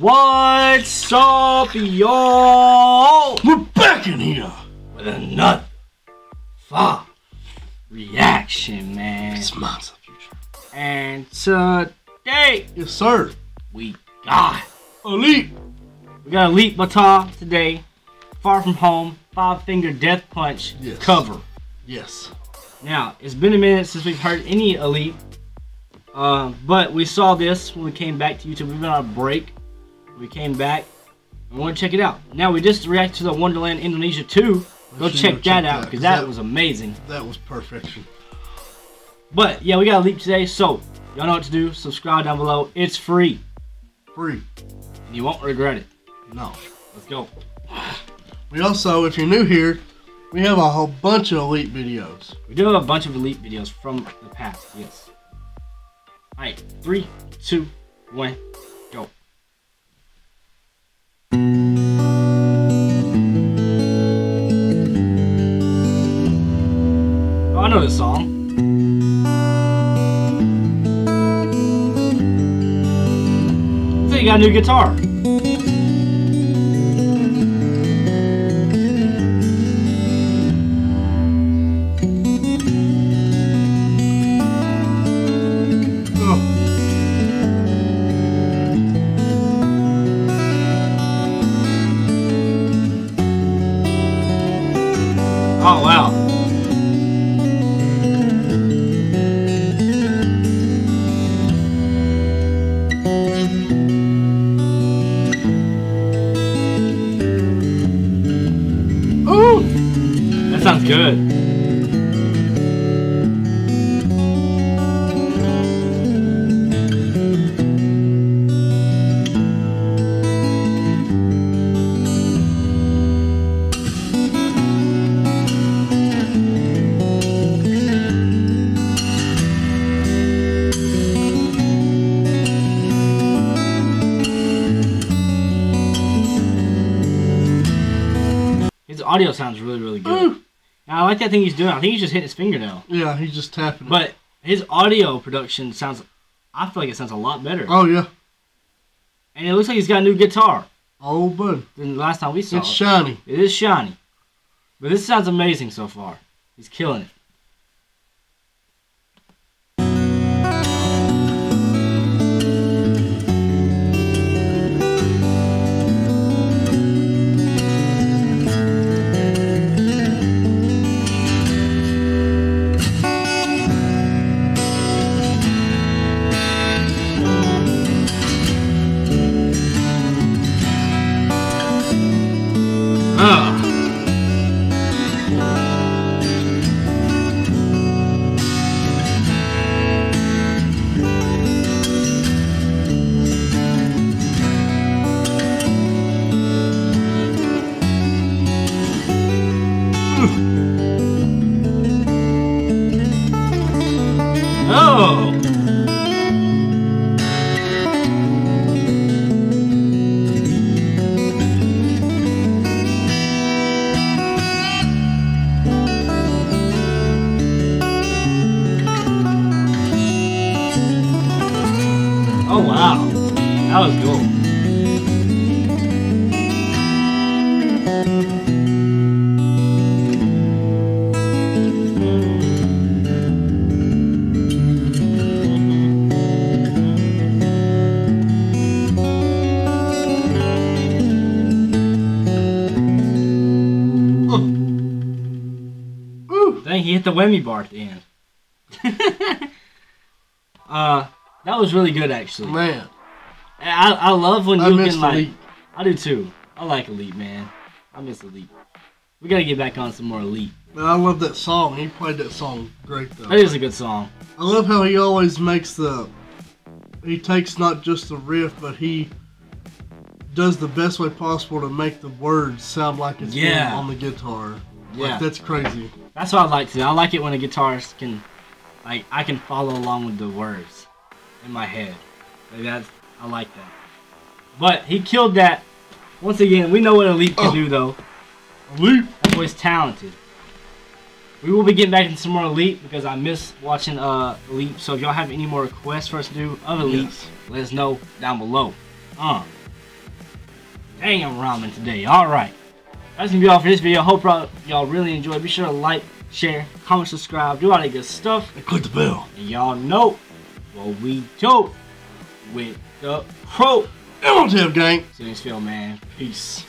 What's up, y'all? We're back in here. With another five reaction, man. It's Monster Future. And today Yes, sir. we got Alip. we got Alip Ba Ta today. Far from Home, Five Finger Death Punch Yes. cover. Yes. Now it's been a minute since we've heard any Alip, uh, but we saw this when we came back to YouTube. We've been on a break. We came back. We want to check it out. Now we just reacted to the Wonderland Indonesia 2. Go We should check go that out because that, that- was amazing. That was perfection. But yeah, we got Alip today, so y'all know what to do. Subscribe down below. It's free, Free. and you won't regret it. No. Let's go. We also, if you're new here, we have a whole bunch of Alip videos. We do have a bunch of Alip videos from the past. Yes. All right, three, two, one, go. Oh, I know this song. So you got a new guitar. Oh wow. Sounds good. Audio sounds really, really good. Mm. Now, I like that thing he's doing. I think he's just hitting his fingernail. Yeah, he's just tapping. it. But his audio production sounds, I feel like it sounds a lot better. oh yeah. And it looks like he's got a new guitar Oh, bud. than the last time we saw It's it. shiny. It is shiny. But this sounds amazing so far. He's killing it. Oh. Oh wow. That was cool. Dang, he hit the whammy bar at the end. uh, that was really good actually. Man. I, I love when I you can like. Alip. I do too. I like Alip, man. I miss Alip. We gotta get back on some more Alip. Man, I love that song. He played that song great though. That is a good song. I love how he always makes the. He takes not just the riff, but he does the best way possible to make the words sound like it's Yeah. on the guitar. Yeah. Like, that's crazy. That's what I like to do. I like it when a guitarist can, like, I can follow along with the words in my head. Like that's, I like that. But he killed that. Once again, we know what Alip can Oh. do though. Alip. That's boy's talented. We will be getting back into some more Alip because I miss watching uh Alip. So if y'all have any more requests for us to do of Elite, Yes. let us know down below. Uh. Dang, I'm rhyming today. Alright. That's gonna be all for this video. Hope y'all- y'all really enjoyed. Be sure to like, share, comment, subscribe, do all that good stuff. And click the bell. And y'all know what we do with the pro. MLTF gang. See you next video, man. Peace.